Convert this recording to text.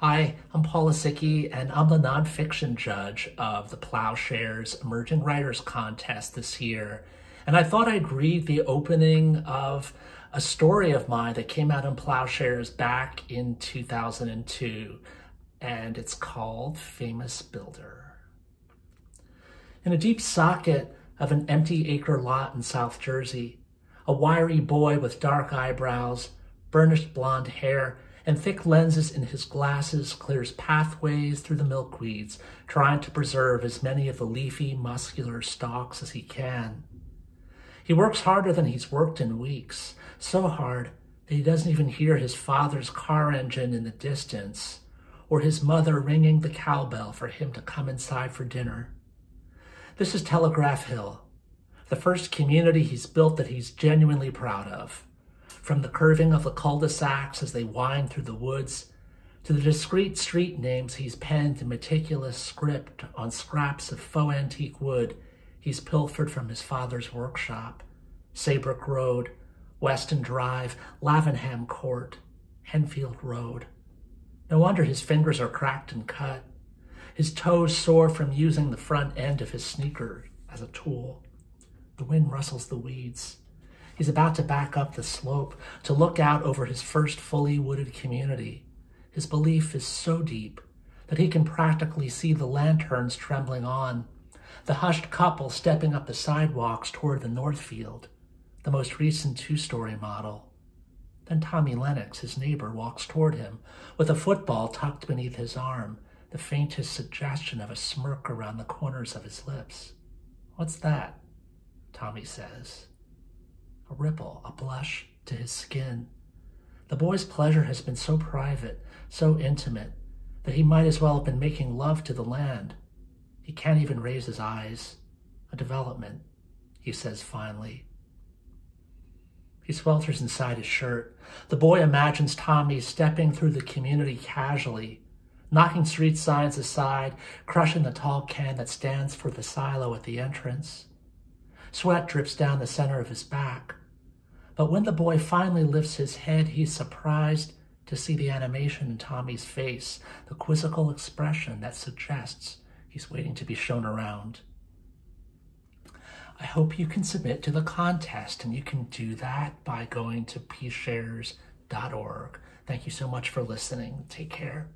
Hi, I'm Paul Lisicky, and I'm the nonfiction judge of the Ploughshares Emerging Writers Contest this year. And I thought I'd read the opening of a story of mine that came out in Ploughshares back in 2002, and it's called Famous Builder. In a deep socket of an empty acre lot in South Jersey, a wiry boy with dark eyebrows, burnished blonde hair, and thick lenses in his glasses clears pathways through the milkweeds, trying to preserve as many of the leafy, muscular stalks as he can. He works harder than he's worked in weeks, so hard that he doesn't even hear his father's car engine in the distance, or his mother ringing the cowbell for him to come inside for dinner. This is Telegraph Hill, the first community he's built that he's genuinely proud of from the curving of the cul-de-sacs as they wind through the woods, to the discreet street names he's penned in meticulous script on scraps of faux antique wood he's pilfered from his father's workshop. Saybrook Road, Weston Drive, Lavenham Court, Henfield Road. No wonder his fingers are cracked and cut. His toes sore from using the front end of his sneaker as a tool. The wind rustles the weeds. He's about to back up the slope to look out over his first fully wooded community. His belief is so deep that he can practically see the lanterns trembling on, the hushed couple stepping up the sidewalks toward the Northfield, the most recent two-story model. Then Tommy Lennox, his neighbor, walks toward him with a football tucked beneath his arm, the faintest suggestion of a smirk around the corners of his lips. What's that? Tommy says ripple, a blush to his skin. The boy's pleasure has been so private, so intimate, that he might as well have been making love to the land. He can't even raise his eyes. A development, he says finally. He swelters inside his shirt. The boy imagines Tommy stepping through the community casually, knocking street signs aside, crushing the tall can that stands for the silo at the entrance. Sweat drips down the center of his back. But when the boy finally lifts his head, he's surprised to see the animation in Tommy's face, the quizzical expression that suggests he's waiting to be shown around. I hope you can submit to the contest, and you can do that by going to pshares.org. Thank you so much for listening. Take care.